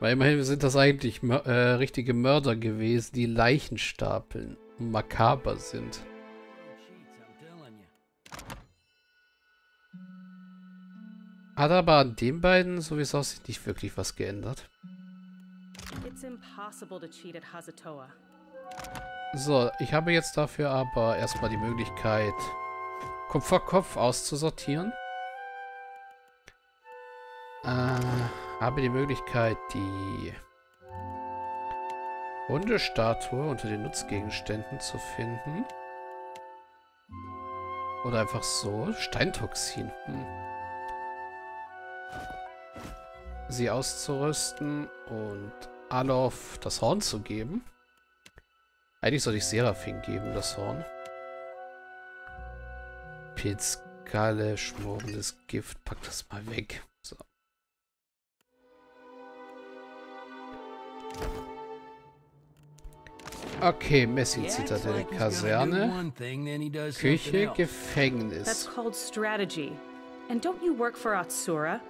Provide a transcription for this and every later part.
Weil immerhin sind das eigentlich äh, richtige Mörder gewesen, die Leichen stapeln und makaber sind. Hat aber an den beiden, so wie es aussieht, nicht wirklich was geändert. So, ich habe jetzt dafür aber erstmal die Möglichkeit, Kopf vor Kopf auszusortieren. Äh, habe die Möglichkeit, die Hundestatue unter den Nutzgegenständen zu finden. Oder einfach so. Steintoxin. Hm. Sie auszurüsten und Alof das Horn zu geben. Eigentlich soll ich Seraphin geben, das Horn. Pilzgalle, schmorendes Gift. Pack das mal weg. So. Okay, Messing-Zitadelle, Kaserne, Küche, Gefängnis. That's called strategy. And don't you work for Atsura?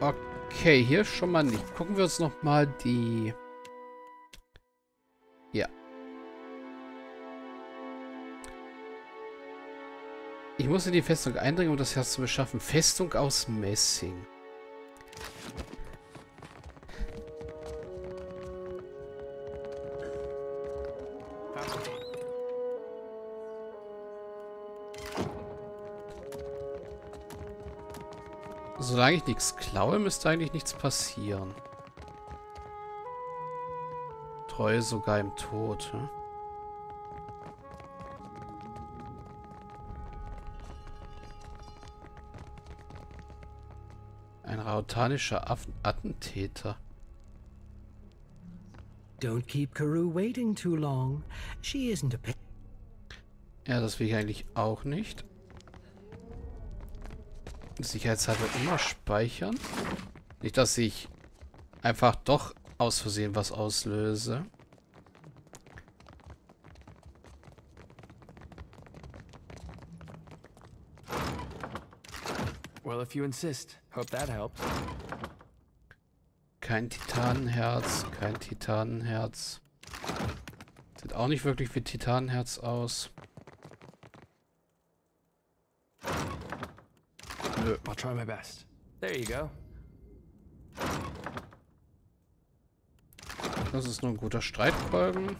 Okay, hier schon mal nicht. Gucken wir uns noch mal die... Ja. Ich muss in die Festung eindringen, um das Herz zu beschaffen. Festung aus Messing. Solange ich nichts klaue, müsste eigentlich nichts passieren. Treue sogar im Tod. Ne? Ein rautanischer Attentäter. Don't keep Karu waiting too long. She isn't a Ja, das will ich eigentlich auch nicht. Sicherheitshalber immer speichern. Nicht, dass ich einfach doch aus Versehen was auslöse. Well, if you insist. Hope that helps. Kein Titanenherz, kein Titanenherz. Sieht auch nicht wirklich wie Titanenherz aus. Nö. I'll try my best. There you go. Das ist nur ein guter Streitkolben.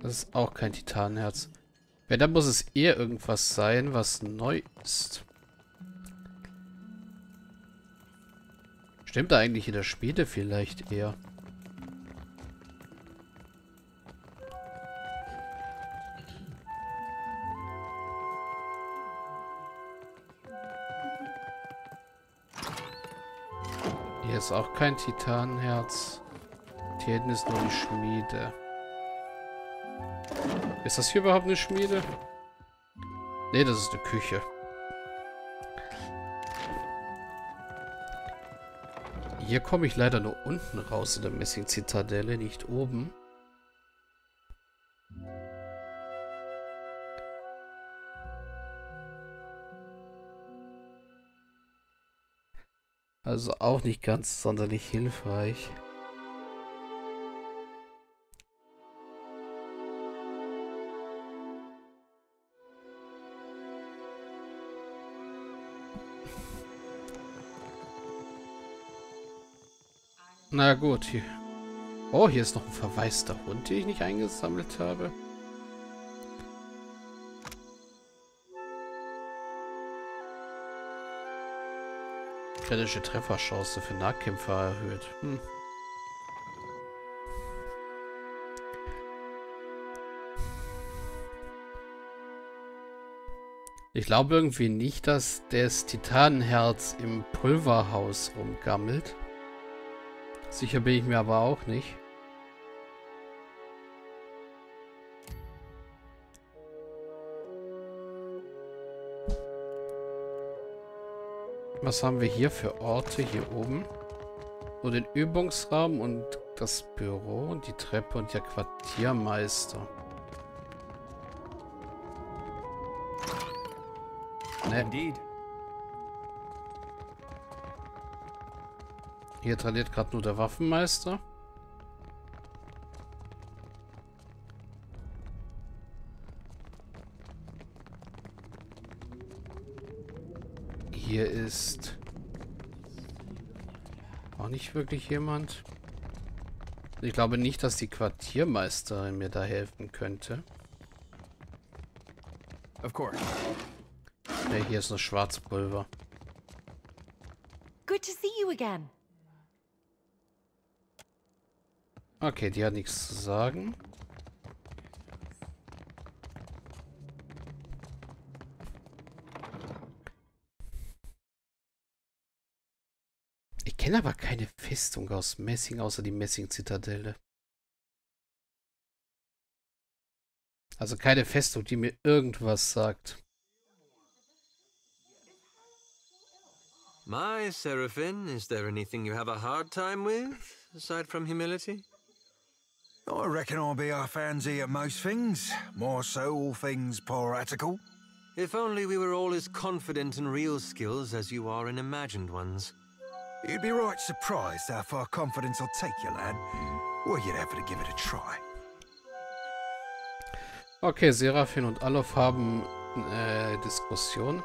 Das ist auch kein Titanherz. Wenn, dann muss es eher irgendwas sein, was neu ist. Stimmt da eigentlich in der Schmiede vielleicht eher? Auch kein Titanenherz. Hier hinten ist nur die Schmiede. Ist das hier überhaupt eine Schmiede? Ne, das ist eine Küche. Hier komme ich leider nur unten raus in der Messing-Zitadelle, nicht oben. Also auch nicht ganz sonderlich hilfreich. Na gut. Hier. Oh, hier ist noch ein verwaister Hund, den ich nicht eingesammelt habe. Kritische Trefferchance für Nahkämpfer erhöht. Hm. Ich glaube irgendwie nicht, dass das Titanenherz im Pulverhaus rumgammelt. Sicher bin ich mir aber auch nicht. Was haben wir hier für Orte hier oben? Nur den Übungsraum und das Büro und die Treppe und der Quartiermeister. Ne. Hier trainiert gerade nur der Waffenmeister. Hier ist auch nicht wirklich jemand. Ich glaube nicht, dass die Quartiermeisterin mir da helfen könnte. Of course. Ne, hier ist nur Schwarzpulver. Good to see you again. Okay, die hat nichts zu sagen. Kenne aber keine Festung aus Messing, außer die Messing-Zitadelle. Also keine Festung, die mir irgendwas sagt. My Seraphin, is there anything you have a hard time with, aside from humility? Oh, I reckon I'll be a fancy at most things, more so all things piratical. If only we were all as confident in real skills as you are in imagined ones. You'd be right surprised how far confidence will take you, lad. Well, you'd have to give it a try. Okay, Seraphin und Alof haben äh, Diskussion.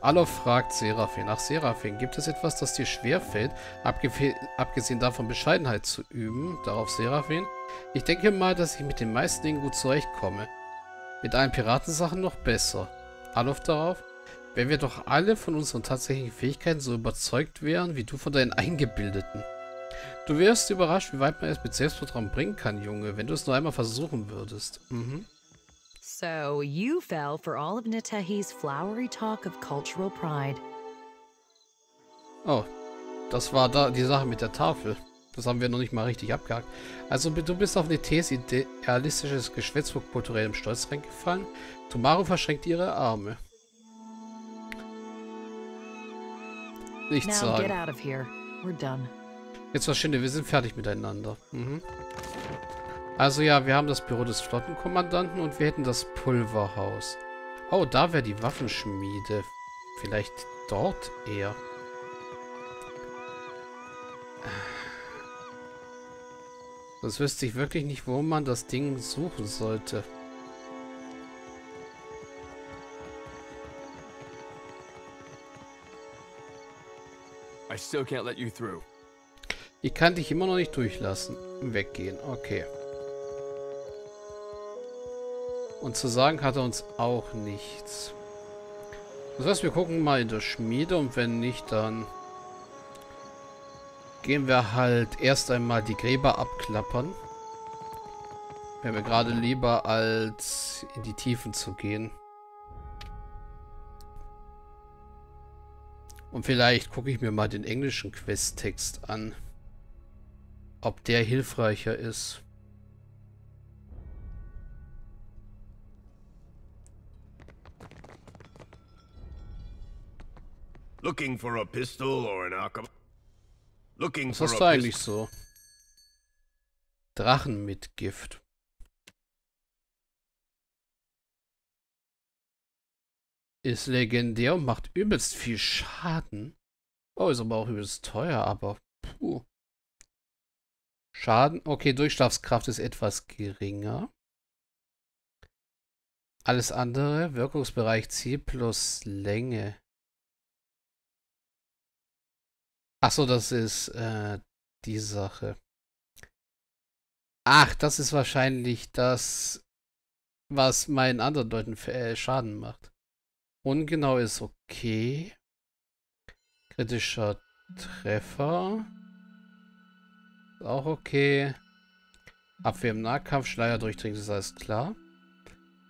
Alof fragt Seraphin. Ach, Seraphin, gibt es etwas, das dir schwerfällt, abgesehen davon Bescheidenheit zu üben? Darauf Seraphin. Ich denke mal, dass ich mit den meisten Dingen gut zurechtkomme. Mit allen Piratensachen noch besser. Alof darauf. Wenn wir doch alle von unseren tatsächlichen Fähigkeiten so überzeugt wären, wie du von deinen eingebildeten. Du wärst überrascht, wie weit man es mit Selbstvertrauen bringen kann, Junge, wenn du es nur einmal versuchen würdest. Mhm. So, you fell for all of Nitahi's flowery talk of cultural pride. Oh, das war da die Sache mit der Tafel. Das haben wir noch nicht mal richtig abgehakt. Also, du bist auf Nites idealistisches Geschwätz vor kulturellem Stolz reingefallen. Tumaru verschränkt ihre Arme. Nichts sagen. Jetzt verschwinde, wir sind fertig miteinander. Mhm. Also ja, wir haben das Büro des Flottenkommandanten und wir hätten das Pulverhaus. Oh, da wäre die Waffenschmiede. Vielleicht dort eher. Das wüsste ich wirklich nicht, wo man das Ding suchen sollte. Ich kann dich immer noch nicht durchlassen. Weggehen, okay. Und zu sagen hat er uns auch nichts. Das heißt, wir gucken mal in der Schmiede und wenn nicht, dann gehen wir halt erst einmal die Gräber abklappern. Wäre mir gerade lieber, als in die Tiefen zu gehen. Und vielleicht gucke ich mir mal den englischen Questtext an. Ob der hilfreicher ist. Looking for a pistol or an arc Looking Was hast du eigentlich so? Drachen mit Gift. Ist legendär und macht übelst viel Schaden. Oh, ist aber auch übelst teuer, aber puh. Schaden. Okay, Durchschlafskraft ist etwas geringer. Alles andere, Wirkungsbereich Ziel plus Länge. Achso, das ist äh, die Sache. Ach, das ist wahrscheinlich das, was meinen anderen Leuten äh, Schaden macht. Ungenau ist okay. Kritischer Treffer. Ist auch okay. Abwehr im Nahkampf, Schleier durchdringen, ist alles klar.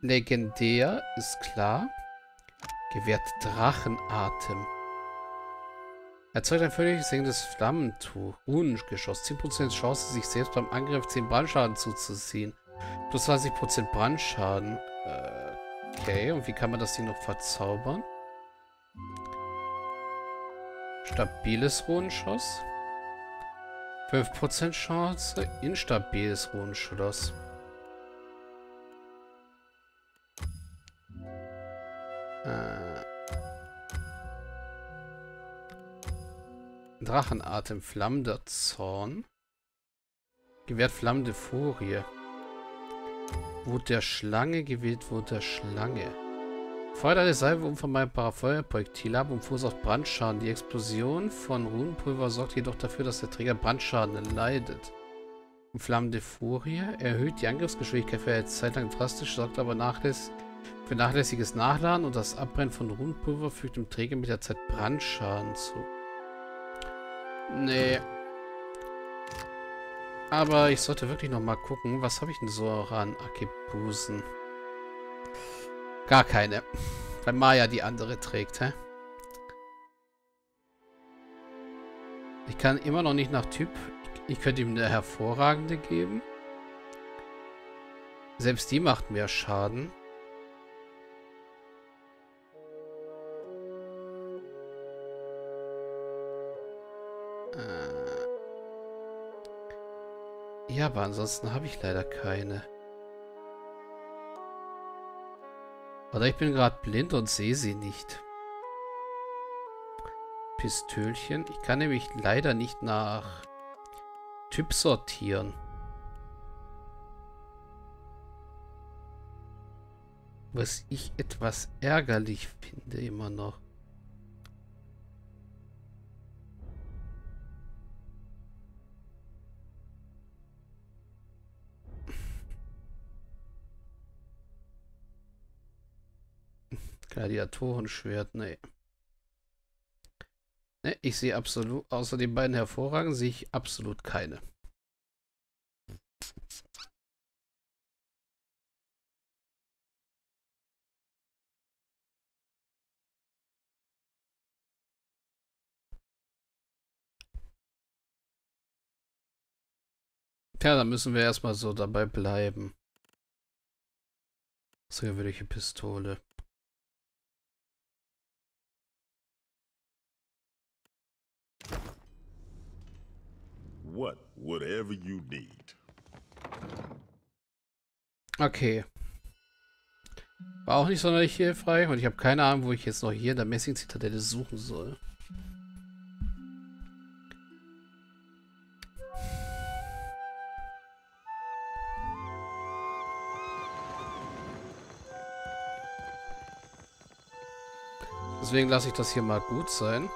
Legendär ist klar. Gewährt Drachenatem. Erzeugt ein völlig senkendes Flammentuch. Runengeschoss. 10% Chance, sich selbst beim Angriff 10 Brandschaden zuzuziehen. Plus 20% Brandschaden. Äh, okay, und wie kann man das Ding noch verzaubern? Stabiles Runenschoss. 5% Chance. Instabiles Runenschloss. Äh. Drachenatem, flammender Zorn. Gewährt flammende Furie. Wut der Schlange gewählt Wut der Schlange. Feuert eine Salve unvermeidbarer Feuerprojektile ab und verursacht Brandschaden. Die Explosion von Runenpulver sorgt jedoch dafür, dass der Träger Brandschaden leidet. Flammende Furie erhöht die Angriffsgeschwindigkeit für eine Zeit lang drastisch, sorgt aber nachlässig für nachlässiges Nachladen und das Abbrennen von Runenpulver fügt dem Träger mit der Zeit Brandschaden zu. Nee. Aber ich sollte wirklich noch mal gucken, was habe ich denn so an Akibusen? Gar keine. Weil Maya die andere trägt, hä? Ich kann immer noch nicht nach Typ... Ich könnte ihm eine hervorragende geben. Selbst die macht mehr Schaden. Ja, aber ansonsten habe ich leider keine. Oder ich bin gerade blind und sehe sie nicht. Pistölchen. Ich kann nämlich leider nicht nach Typ sortieren. Was ich etwas ärgerlich finde immer noch. Gladiatorenschwert, nee. Ne, ich sehe absolut, außer den beiden hervorragend, sehe ich absolut keine. Tja, dann müssen wir erstmal so dabei bleiben. So gewöhnliche Pistole. What? Whatever you need. Okay. War auch nicht sonderlich hilfreich und ich habe keine Ahnung, wo ich jetzt noch hier in der Messing-Zitadelle suchen soll. Deswegen lasse ich das hier mal gut sein.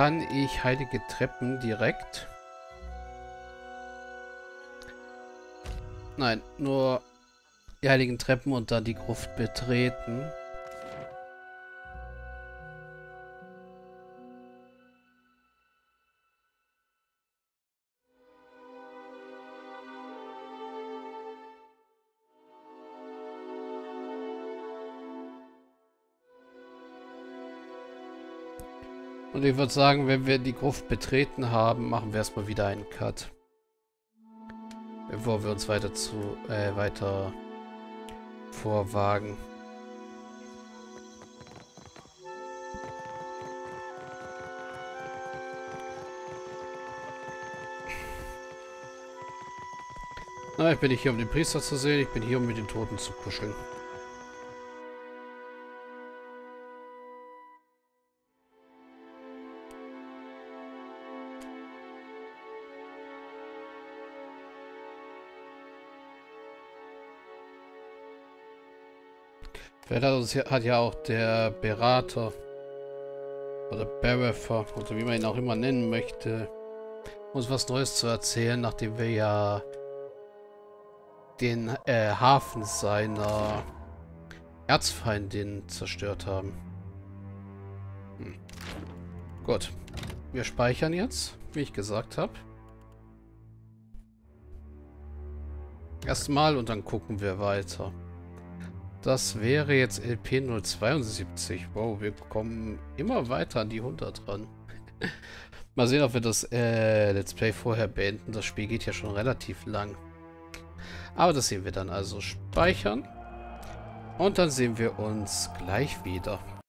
Kann ich heilige Treppen direkt? Nein, nur die heiligen Treppen und dann die Gruft betreten. Und ich würde sagen, wenn wir die Gruft betreten haben, machen wir erstmal wieder einen Cut. Bevor wir uns weiter zu, äh, weiter vorwagen. Na, ich bin nicht hier, um den Priester zu sehen, ich bin hier, um mit den Toten zu kuscheln. Vielleicht hat ja auch der Berater oder Berefer oder wie man ihn auch immer nennen möchte, uns was Neues zu erzählen, nachdem wir ja den äh, Hafen seiner Erzfeindin zerstört haben. Hm. Gut. Wir speichern jetzt, wie ich gesagt habe. Erstmal und dann gucken wir weiter. Das wäre jetzt LP 072. Wow, wir kommen immer weiter an die 100 ran. Mal sehen, ob wir das äh, Let's Play vorher beenden. Das Spiel geht ja schon relativ lang. Aber das sehen wir dann also speichern. Und dann sehen wir uns gleich wieder.